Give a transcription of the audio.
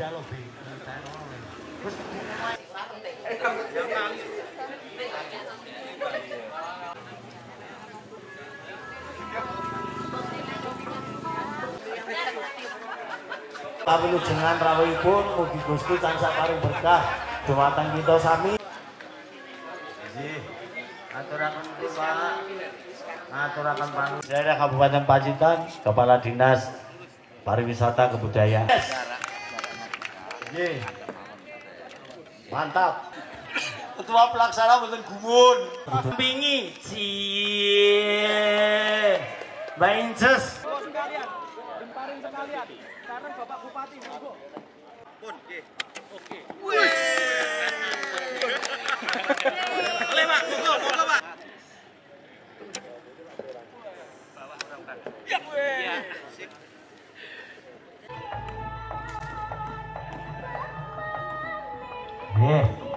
Wah, beda lo Bi. Terus Pawilujengan rawuhipun mugi Gusti tansah paring berkah dumateng kita sami. Nggih. Aturaken Pak. Aturaken panu. Daerah Kabupaten Pacitan, Kepala Dinas Pariwisata Kebudayaan. Nggih. Mantap. Ketua pelaksana mboten gumun. Pingi. Cie. Mbak Inces. sekalian, gemparin sekalian. Sekarang Bapak Bupati, monggo. Pun, nggih. Oke. Boleh, Pak. Monggo, monggo, Pak. Ya. Nggih.